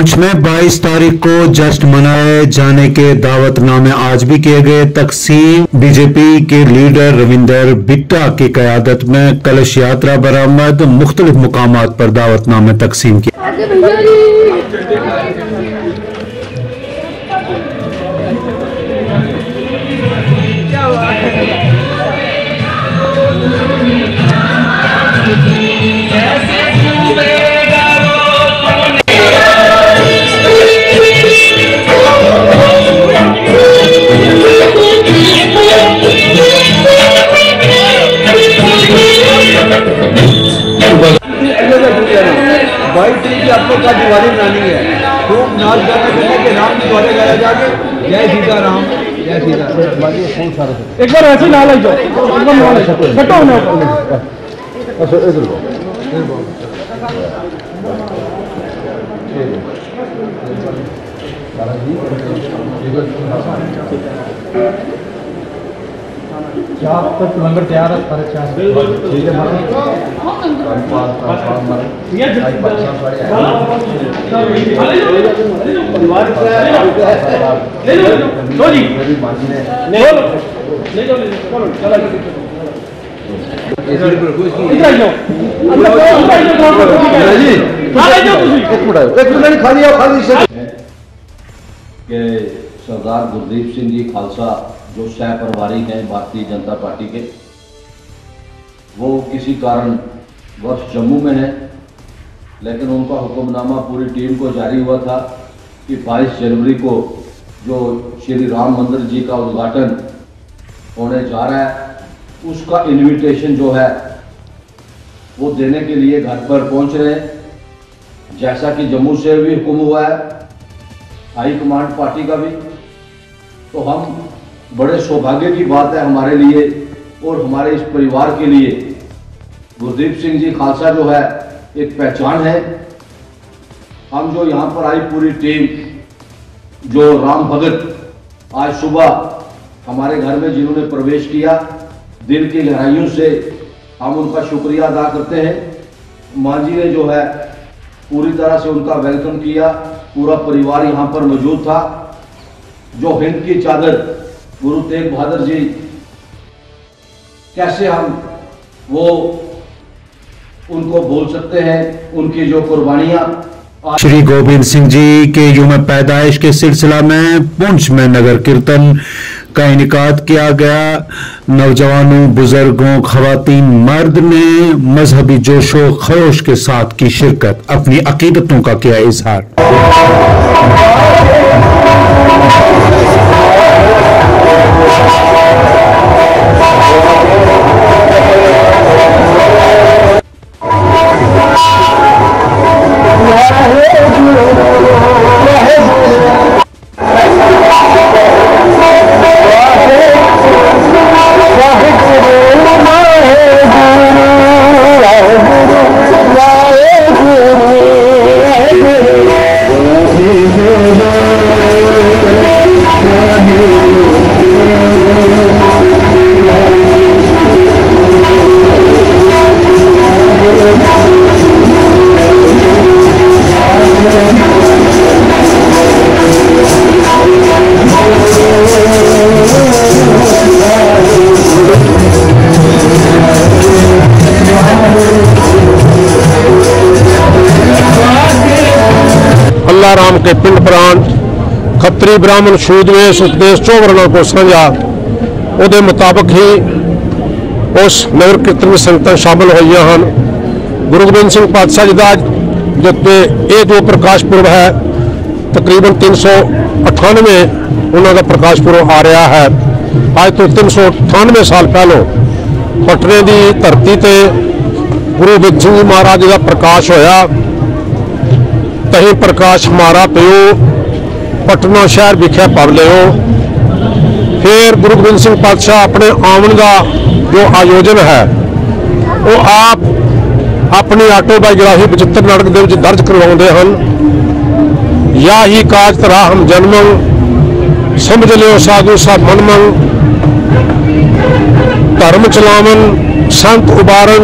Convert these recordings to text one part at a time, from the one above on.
पुंछ में 22 तारीख को जश्न मनाए जाने के दावतनामे आज भी किए गए। तकसीम बीजेपी के लीडर रविंदर बिट्टा की क्यादत में कलश यात्रा बरामद। मुख्तलिफ़ मुकाम पर दावतनामे तकसीम किए। बाईस तरीक की आपको क्या दिवाली मनानी है। खूब नाच गाना करने के नाम की द्वारे गाया जाके, जय सीता राम जय सीता एक बार ऐसे ना लग जाओ। ऊपर क्या तक लंगर तैयार है साढ़े चार है हाँ, सरदार गुरदीप सिंह जी खालसा जो सह प्रभारी हैं, भारतीय जनता पार्टी के, वो किसी कारण वर्ष जम्मू में हैं, लेकिन उनका हुक्मनामा पूरी टीम को जारी हुआ था कि 22 जनवरी को जो श्री राम मंदिर जी का उद्घाटन होने जा रहा है, उसका इनविटेशन जो है, वो देने के लिए घर पर पहुँच रहे हैं। जैसा कि जम्मू से भी हुक्म हुआ है, हाई कमांड पार्टी का भी तो हम बड़े सौभाग्य की बात है हमारे लिए और हमारे इस परिवार के लिए। गुरदीप सिंह जी खालसा जो है, एक पहचान है। हम जो यहाँ पर आई पूरी टीम, जो राम भगत, आज सुबह हमारे घर में जिन्होंने प्रवेश किया, दिल की गहराइयों से हम उनका शुक्रिया अदा करते हैं। माँ जी ने जो है, पूरी तरह से उनका वेलकम किया। पूरा परिवार यहाँ पर मौजूद था। जो हिंद की चादर गुरु तेग बहादुर जी, कैसे हम वो उनको बोल सकते हैं, उनकी जो कुर्बानियाँ श्री गोविंद सिंह जी के यूम पैदाइश के सिलसिला में पुंछ में नगर कीर्तन का इनका किया गया। नौजवानों, बुज़ुर्गों, खवातीन, मर्द ने मजहबी जोशो, खरोश के साथ की शिरकत, अपनी अकीदतों का किया इजहार। ਰਾਮ ਕੇ ਪਿੰਡ ਪ੍ਰਾਂਤ ਖੱਤਰੀ ਬ੍ਰਾਹਮਣ ਸ਼ੂਦਵੇਸ਼ ਉਪਦੇਸ਼ ਚੋਵਰਣਾ ਕੋ ਸਾਂਝਾ ਉਹਦੇ ਮੁਤਾਬਕ ਹੀ ਉਸ ਨਗਰ ਕੀਰਤਨ ਸੰਗਤਾਂ ਸ਼ਾਮਲ ਹੋਈਆਂ ਹਨ। ਗੁਰੂ ਗੋਬਿੰਦ ਸਿੰਘ ਪਾਤਸ਼ਾਹ ਜੀ ਦਾ ਜਿੱਤੇ, ਇਹ ਜੋ ਪ੍ਰਕਾਸ਼ ਪੁਰਬ ਹੈ, ਤਕਰੀਬਨ 398 ਉਹਨਾਂ ਦਾ ਪ੍ਰਕਾਸ਼ ਪੁਰਬ ਆ ਰਿਹਾ ਹੈ। ਅੱਜ ਤੋਂ 398 ਸਾਲ ਪਹਿਲੋਂ ਪਟਨੇ ਦੀ ਧਰਤੀ ਤੇ ਗੁਰੂ ਗੋਬਿੰਦ ਸਿੰਘ ਜੀ ਮਹਾਰਾਜ ਜੀ ਦਾ ਪ੍ਰਕਾਸ਼ ਹੋਇਆ। ਤਹੀਂ ਪ੍ਰਕਾਸ਼ ਮਾਰਾ ਪਿਓ, ਪਟਨਾ ਸ਼ਹਿਰ ਵਿਖੇ ਪੜ ਲਿਓ। ਫਿਰ ਗੁਰੂ ਗੋਬਿੰਦ ਸਿੰਘ ਪਾਤਸ਼ਾਹ ਆਪਣੇ ਆਉਣ ਦਾ ਜੋ ਆਯੋਜਨ ਹੈ, ਉਹ ਆਪ ਆਪਣੀ ਆਟੋਬਾਇਓਗ੍ਰਾਫੀ 75 ਨਾਟਕ ਦੇ ਵਿੱਚ ਦਰਜ ਕਰਵਾਉਂਦੇ ਹਨ। ਯਾ ਹੀ ਕਾਜ ਤਰਾ ਹਮ ਜਨਮੰ, ਸਮਝ ਲਿਓ ਸਾਧੂ ਸਾਹਿਬ ਮਨਮੰ। ਧਰਮ ਚਲਾਵਨ, ਸੰਤ ਉਬਾਰਨ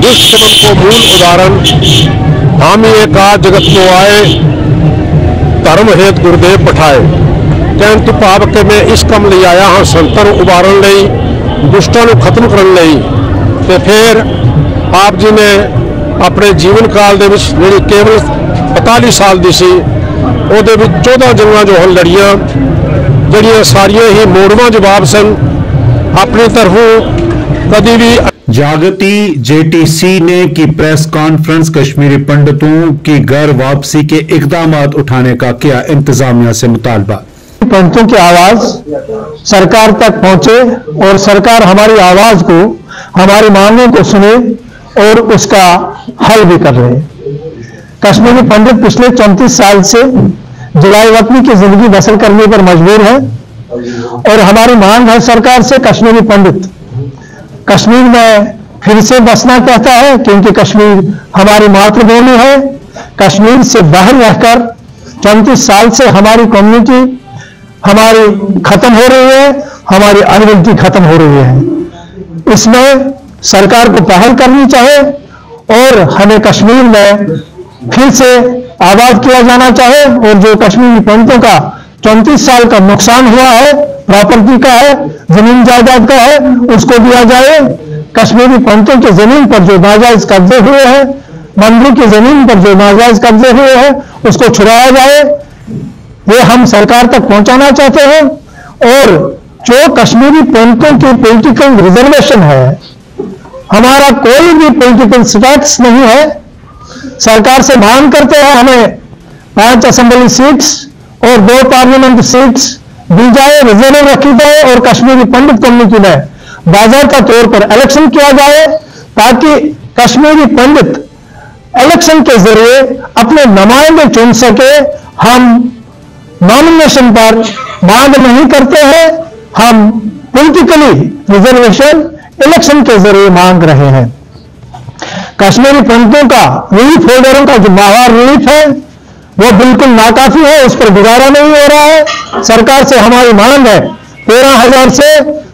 ਦੁਸ਼ਮਨ ਕੋ ਮੂਲ ਉਦਾਹਰਨ हम ये ਕਾ ਜਗਤ ਕੋ ਆਏ ਧਰਮ ਹੇਤ ਗੁਰਦੇਵ ਪਠਾਏ ਕਹਿਣ ਤੋਂ ਭਾਵ ਕਿ ਮੈਂ ਇਸ ਕੰਮ ਲਈ ਆਇਆ ਹਾਂ ਸੰਤਾਂ ਨੂੰ ਉਭਾਰਨ ਲਈ ਦੁਸ਼ਟਾਂ ਨੂੰ ਖਤਮ ਕਰਨ ਲਈ ਤੇ ਫਿਰ ਆਪ ਜੀ ਨੇ ਆਪਣੇ ਜੀਵਨ ਕਾਲ ਦੇ ਵਿੱਚ ਜਿਹੜੀ ਕੇਵਲ 45 ਸਾਲ ਦੀ ਸੀ ਉਹਦੇ ਵਿੱਚ 14 ਜੰਗਾਂ ਜੋ ਹਨ ਲੜੀਆਂ ਜਿਹੜੀਆਂ ਸਾਰੀਆਂ ਹੀ ਮੋੜਵਾਂ ਜਵਾਬ ਸਨ ਆਪਣੀ ਤਰਫੋਂ ਕਦੀ ਵੀ जागती जेटीसी ने की प्रेस कॉन्फ्रेंस कश्मीरी पंडितों की घर वापसी के इकदाम उठाने का किया इंतजामिया से मुतालबा। पंथों की आवाज़ सरकार तक पहुँचे और सरकार हमारी आवाज़ को, हमारी मांगों को सुने और उसका हल भी कर रहे। कश्मीरी पंडित पिछले चौंतीस साल से जुलाई वतनी की ज़िंदगी बसर करने पर मजबूर है और हमारी मांग है सरकार से कश्मीरी पंडित। कश्मीर में फिर से बसना कहता है, क्योंकि कश्मीर हमारी मातृभूमि है। कश्मीर से बाहर रहकर चौंतीस साल से हमारी कम्युनिटी हमारी खत्म हो रही है, हमारी अनगिनती खत्म हो रही है। इसमें सरकार को पहल करनी चाहिए और हमें कश्मीर में फिर से आबाद किया जाना चाहिए। और जो कश्मीरी पंडितों का चौंतीस साल का नुकसान हुआ है प्रॉपर्टी का है, ज़मीन जायदाद का है, उसको दिया जाए। कश्मीरी पंडितों की ज़मीन पर जो नाजायज कब्जे हुए हैं मंदिर की ज़मीन पर जो नाजायज कब्जे हुए हैं, उसको छुड़ाया जाए। ये हम सरकार तक पहुंचाना चाहते हैं। और जो कश्मीरी पंडितों की पॉलिटिकल रिजर्वेशन है, हमारा कोई भी पॉलिटिकल स्टेटस नहीं है। सरकार से मांग करते हैं हमें पाँच असेंबली सीट्स और दो पार्लियामेंट सीट्स दी जाए रिज़र्व रखी जाए और कश्मीरी पंडित कम्युनिटी में बाजारता तौर पर इलेक्शन किया जाए, ताकि कश्मीरी पंडित इलेक्शन के ज़रिए अपने नुमाइंदे चुन सके। हम नॉमिनेशन पर मांग नहीं करते हैं, हम पॉलिटिकली रिजर्वेशन इलेक्शन के ज़रिए मांग रहे हैं। कश्मीरी पंडितों का रिलीफ होल्डरों का जो माहौल रिलीफ है वो बिल्कुल नाकाफी है, उस पर गुजारा नहीं हो रहा है। सरकार से हमारी मांग है, तेरह हज़ार से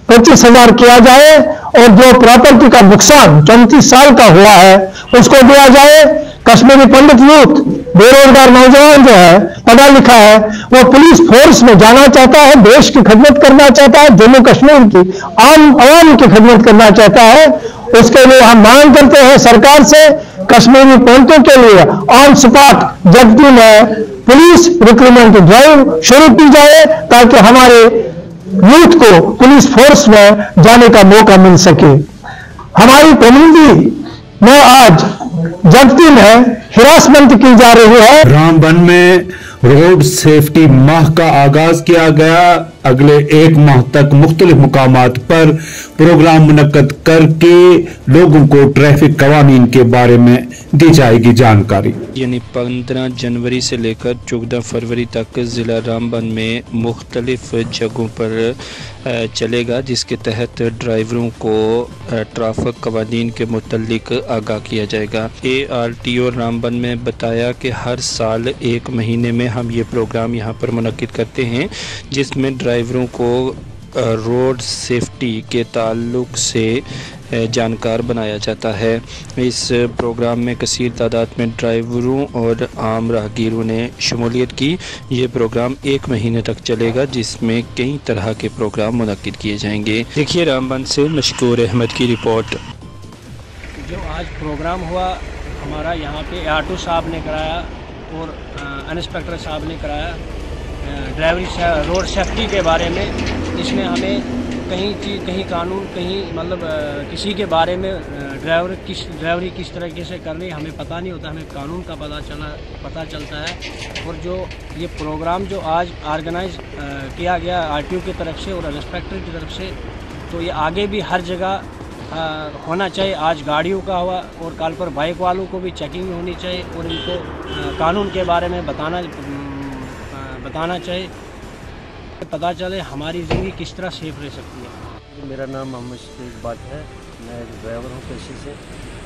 पच्चीस हज़ार किया जाए और जो प्रॉपर्टी का नुकसान चौंतीस साल का हुआ है, उसको दिया जाए। कश्मीरी पंडित यूथ, बेरोजगार नौजवान जो है, पढ़ा लिखा है, वो पुलिस फोर्स में जाना चाहता है, देश की खिदमत करना चाहता है, जम्मू कश्मीर की आम आवाम की खिदमत करना चाहता है। उसके लिए हम मांग करते हैं सरकार से कश्मीरी पंडितों के लिए ऑन स्पॉट जगती में पुलिस रिक्रूटमेंट ड्राइव शुरू की जाए ताकि हमारे यूथ को पुलिस फोर्स में जाने का मौका मिल सके। हमारी कम्युनिटी में आज जगती में हिरासमेंट की जा रही है, रामबन में रोड सेफ्टी माह का आगाज़ किया गया। अगले एक माह तक मुख्तलिफ़ मकाम पर प्रोग्राम मुनद करके लोगों को ट्रैफ़िक कवानीन के बारे में दी जाएगी जानकारी। यानी पंद्रह जनवरी से लेकर चौदह फरवरी तक ज़िला रामबन में मुख्तलिफ़ जगहों पर चलेगा, जिसके तहत ड्राइवरों को ट्रैफ़िक कवानीन के मुतलक आगाह किया जाएगा। A R T O Ramban में बताया कि हर साल एक महीने में हम ये प्रोग्राम यहाँ पर मनद करते हैं, जिसमें ड्राइवरों को रोड सेफ्टी के ताल्लुक से जानकार बनाया जाता है। इस प्रोग्राम में कसीर तादाद में ड्राइवरों और आम राहगीरों ने शमूलियत की। ये प्रोग्राम एक महीने तक चलेगा, जिसमें कई तरह के प्रोग्राम मनद किए जाएँगे। देखिए रामबन से मशकूर अहमद की रिपोर्ट। जो आज प्रोग्राम हुआ, हमारा यहाँ पे आटो साहब ने कराया और इंस्पेक्टर साहब ने कराया। ड्राइवरी रोड सेफ्टी के बारे में, इसमें हमें कहीं चीज़ कहीं कानून, कहीं मतलब किसी के बारे में ड्राइवर किस, ड्राइवरी किस तरीके से कर करनी हमें पता नहीं होता, हमें कानून का पता चला, पता चलता है। और जो ये प्रोग्राम जो आज ऑर्गेनाइज किया गया आरटीओ की तरफ़ से और इंस्पेक्टर की तरफ़ से तो ये आगे भी हर जगह होना चाहिए। आज गाड़ियों का हुआ और कल पर बाइक वालों को भी चेकिंग होनी चाहिए और इनको कानून के बारे में बताना बताना चाहिए पता चले हमारी ज़िंदगी किस तरह सेफ़ रह सकती है। मेरा नाम मोहम्मद शफीक बात है। मैं एक ड्राइवर हूँ पेशे से।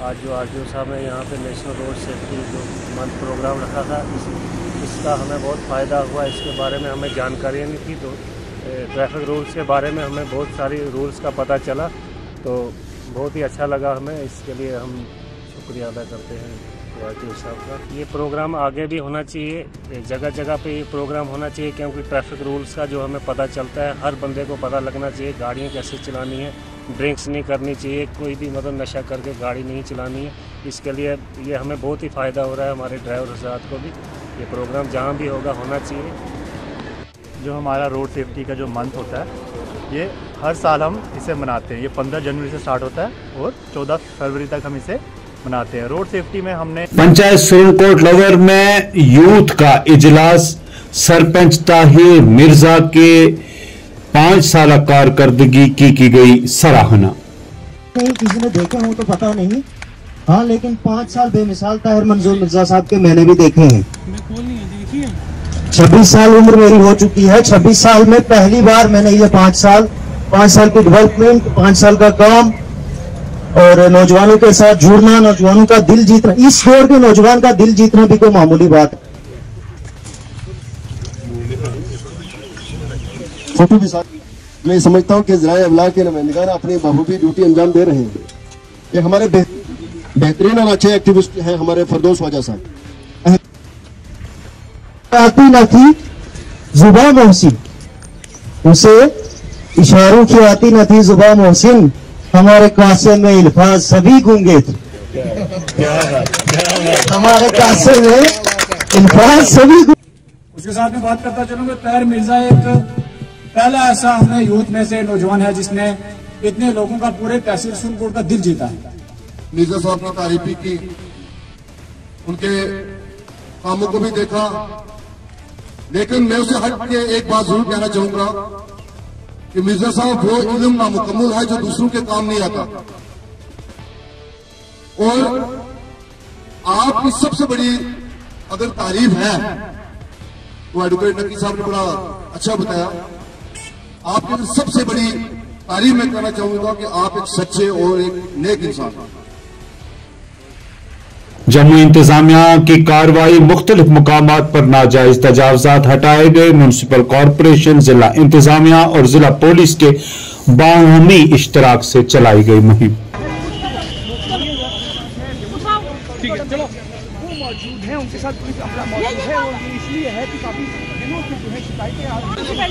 आज जो आर साहब ने यहाँ पे नेशनल रोड सेफ्टी जो मंथ प्रोग्राम रखा था इस, इसका हमें बहुत फ़ायदा हुआ। इसके बारे में हमें जानकारी नहीं थी तो ट्रैफ़िक रूल्स के बारे में हमें बहुत सारी रूल्स का पता चला। तो बहुत ही अच्छा लगा हमें। इसके लिए हम शुक्रिया अदा करते हैं। आर साहब का। ये प्रोग्राम आगे भी होना चाहिए जगह जगह पे ये प्रोग्राम होना चाहिए, क्योंकि ट्रैफ़िक रूल्स का जो हमें पता चलता है, हर बंदे को पता लगना चाहिए, गाड़ियाँ कैसे चलानी है ड्रिंक्स नहीं करनी चाहिए, कोई भी मतलब नशा करके गाड़ी नहीं चलानी है। इसके लिए ये हमें बहुत ही फ़ायदा हो रहा है हमारे ड्राइवर हजरात को भी। ये प्रोग्राम जहाँ भी होगा, होना चाहिए। जो हमारा रोड सेफ्टी का जो मंथ होता है, ये हर साल हम इसे मनाते हैं। ये पंद्रह जनवरी से स्टार्ट होता है और चौदह फरवरी तक हम इसे मनाते हैं। रोड सेफ्टी में हमने पंचायत सुरनकोट लवर में यूथ का इजलास सरपंच ताहिर मिर्ज़ा के पाँच साल कारकर्दगी की की गई सराहना। नहीं किसी ने देखे हो तो पता नहीं। हाँ लेकिन पाँच साल बेमिसाल ताहिर मंजूर मिर्ज़ा साहब के मैंने भी देखे हैं। छब्बीस साल उम्र मेरी हो चुकी है। छब्बीस साल में पहली बार मैंने ये पाँच साल पाँच साल की डेवलपमेंट पाँच साल का काम और नौजवानों के साथ जुड़ना, नौजवानों का दिल जीतना, इस दौर के नौजवान का दिल जीतना भी कोई मामूली बात है। मैं समझता हूँ कि जराए अबला के नुमाइंदगान अपनी बखूबी ड्यूटी अंजाम दे रहे हैं। ये हमारे बेहतरीन और अच्छे एक्टिविस्ट हैं हमारे फरदोस वाजा साहब। आती न थी जुबा मोहसिन। उसे इशारों की आती न थी जुबा मोहसिन। हमारे कासे में इल्फाज सभी गूँगे थे। हमारे कासे में इल्फाज सभी उसके साथ में बात करता चलूँगा तैर मिर्ज़ा एक पहला ऐसा हमने यूथ में से नौजवान है जिसने इतने लोगों का पूरे तहसील सुरनकोट का दिल जीता। है मिर्ज़ा साहब ने तारीफी की उनके कामों को भी देखा। लेकिन मैं उसे हट के एक बात ज़रूर कहना चाहूँगा कि मिर्ज़ा साहब वो इलम नामुकम्मल है जो दूसरों के काम नहीं आता। और आपकी सबसे बड़ी अगर तारीफ़ है तो एडवोकेट नकी साहब ने बड़ा अच्छा बताया। आपकी सबसे बड़ी तारीफ़ मैं कहना चाहूँगा कि आप एक सच्चे और एक नेक इंसान हैं। जम्मू इंतजामिया की कार्रवाई मुख्तलिफ़ मकाम पर नाजायज तजावजात हटाए गए म्यूनसिपल कॉरपोरेशन जिला इंतजामिया और जिला पुलिस के बाहमी इश्तराक से चलाई गई मुहिम ठीक है चलो वो मौजूद है उनके साथ पुलिस अपना मौजूद है और ये इसलिए है कि काफ़ी दिनों से जो है शिकायतें आ रही हैं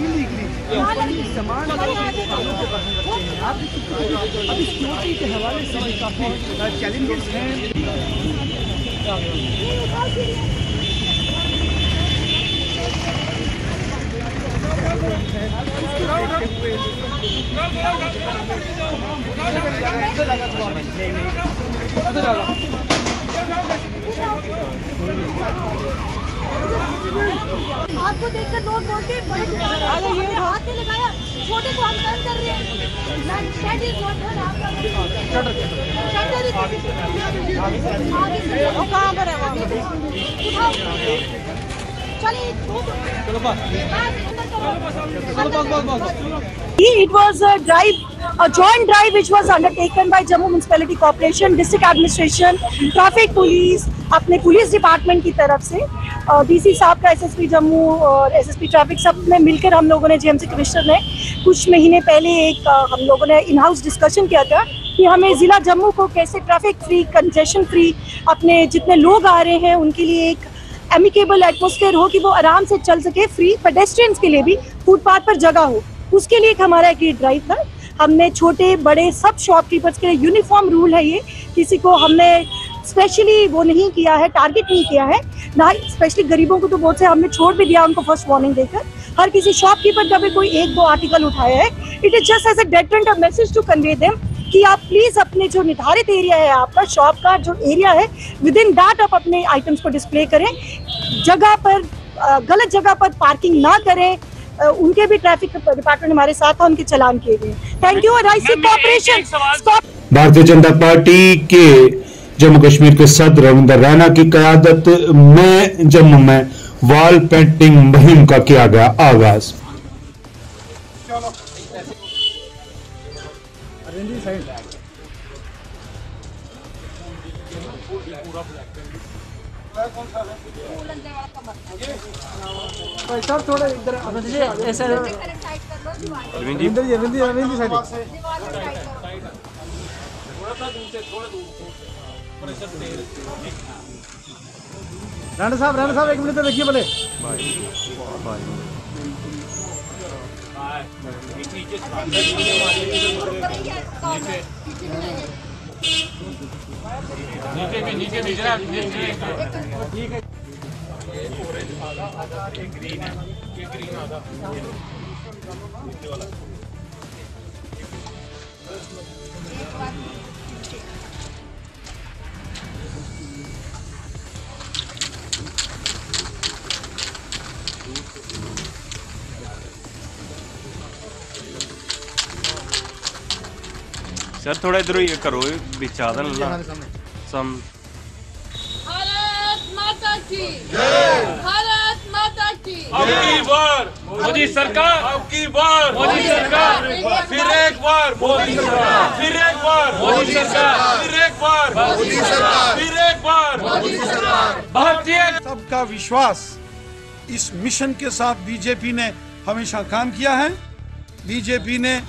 इलीगली सामान आप अभी सिक्योरिटी के हवाले से भी काफ़ी चैलेंजेस हैं। आपको देखकर लोग बोलते हैं हाथ नहीं लगाया छोटे को हम तंग कर रहे हैं मैं कहाँ पर है It was a drive, a joint drive which was undertaken by Jammu Municipality Corporation, District Administration, Traffic Police, अपने पुलिस डिपार्टमेंट की तरफ़ से डीसी साहब का एसएसपी जम्मू और एसएसपी ट्रैफ़िक सब में मिलकर हम लोगों ने जेएमसी कमिश्नर ने कुछ महीने पहले एक हम लोगों ने इन हाउस डिस्कशन किया था कि हमें ज़िला जम्मू को कैसे ट्रैफ़िक फ्री कंजेशन फ्री अपने जितने लोग आ रहे हैं, उनके लिए एक एमिकेबल एटमोसफेयर हो कि वो आराम से चल सके फ्री पेडेस्ट्रियंस के लिए भी फुटपाथ पर जगह हो। उसके लिए एक हमारा एक ड्राइव था। हमने छोटे, बड़े सब शॉपकीपर्स के लिए यूनिफॉर्म रूल है ये। किसी को हमने स्पेशली वो नहीं किया है टारगेट नहीं किया है। ना स्पेशली गरीबों को तो बहुत से हमने छोड़ भी दिया उनको फ़र्स्ट वार्निंग देकर। हर किसी शॉपकीपर का भी कोई एक दो आर्टिकल उठाया है। It is just as a deterrent a message to convey them कि आप प्लीज़ अपने जो निर्धारित एरिया है आपका शॉप का जो एरिया है विद इन दैट आप अपने आइटम्स को डिस्प्ले करें। जगह पर गलत जगह पर पार्किंग ना करें। उनके भी ट्रैफ़िक डिपार्टमेंट हमारे साथ था उनके चलान किए गए। Thank you राइसी corporation Bharatiya Janata party के जम्मू कश्मीर के सदर रविंदर रैना की क्यादत में जम्मू में वॉल पेंटिंग मुहिम का किया गया आगाज़। थोड़ा इधर ऐसे अरविंद जी अरविंद जी अरविंद जी अरविंद जी साइड। राणा साहब राणा साहब, एक मिनट तो देखिए बोले नीचे भी नीचे भी जरा ठीक है ग्रीन है ये ग्रीन आधा सर थोड़ा इधर ये करो बिछा दे ना सम भारत माता की। जय। भारत माता की। अब की बार। मोदी सरकार। अब की बार। मोदी सरकार। फिर एक बार। मोदी सरकार। फिर एक बार। मोदी सरकार। फिर एक बार। मोदी सरकार। फिर एक बार। मोदी सरकार। भारतीय सबका विश्वास इस मिशन के साथ बीजेपी ने हमेशा काम किया है। बीजेपी ने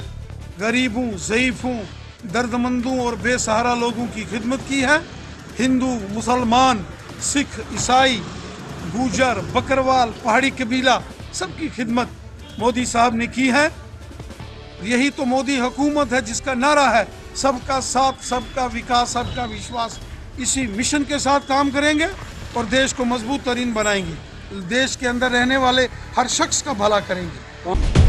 गरीबों ज़यीफ़ों दर्दमंदों और बेसहारा लोगों की खिदमत की है। हिंदू, मुसलमान, सिख, ईसाई, गुजर, बकरवाल, पहाड़ी कबीला, सबकी खिदमत मोदी साहब ने की है। यही तो मोदी हुकूमत है जिसका नारा है। सबका साथ, सबका विकास, सबका विश्वास इसी मिशन के साथ काम करेंगे और देश को मज़बूत तरीन बनाएँगे। देश के अंदर रहने वाले हर शख्स का भला करेंगे।